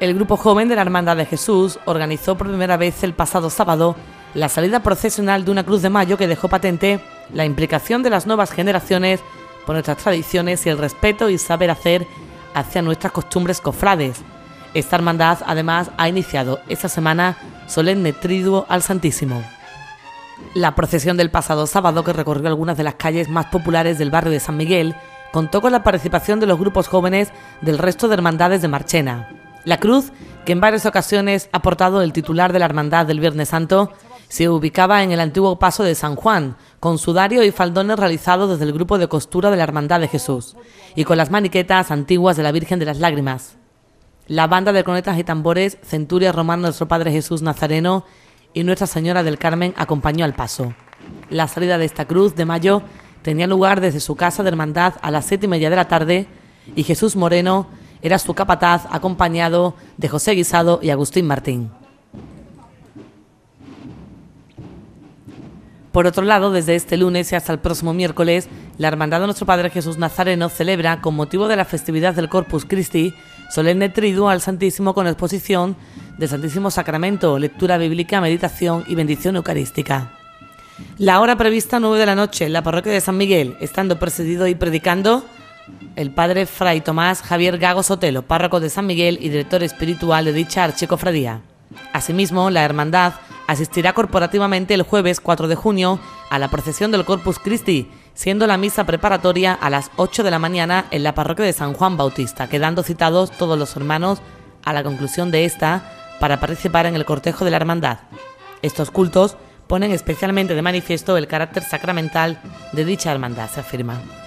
El grupo joven de la Hermandad de Jesús organizó por primera vez el pasado sábado la salida procesional de una Cruz de Mayo que dejó patente la implicación de las nuevas generaciones por nuestras tradiciones y el respeto y saber hacer hacia nuestras costumbres cofrades. Esta hermandad además ha iniciado esta semana solemne triduo al Santísimo. La procesión del pasado sábado, que recorrió algunas de las calles más populares del barrio de San Miguel, contó con la participación de los grupos jóvenes del resto de hermandades de Marchena. La cruz, que en varias ocasiones ha portado el titular de la hermandad del Viernes Santo, se ubicaba en el antiguo paso de San Juan, con sudario y faldones realizados desde el grupo de costura de la Hermandad de Jesús, y con las maniquetas antiguas de la Virgen de las Lágrimas. La banda de cornetas y tambores Centuria Romano Nuestro Padre Jesús Nazareno y Nuestra Señora del Carmen acompañó al paso. La salida de esta cruz de mayo tenía lugar desde su casa de hermandad a las siete y media de la tarde y Jesús Moreno era su capataz acompañado de José Guisado y Agustín Martín. Por otro lado, desde este lunes y hasta el próximo miércoles, la Hermandad de Nuestro Padre Jesús Nazareno celebra, con motivo de la festividad del Corpus Christi, solemne triduo al Santísimo con exposición del Santísimo Sacramento, lectura bíblica, meditación y bendición eucarística. La hora prevista 9 de la noche en la parroquia de San Miguel, estando presidido y predicando el padre Fray Tomás Javier Gago Sotelo, párroco de San Miguel y director espiritual de dicha archicofradía. Asimismo, la hermandad asistirá corporativamente el jueves 4 de junio a la procesión del Corpus Christi, siendo la misa preparatoria a las 8 de la mañana en la parroquia de San Juan Bautista, quedando citados todos los hermanos a la conclusión de esta para participar en el cortejo de la hermandad. Estos cultos ponen especialmente de manifiesto el carácter sacramental de dicha hermandad, se afirma.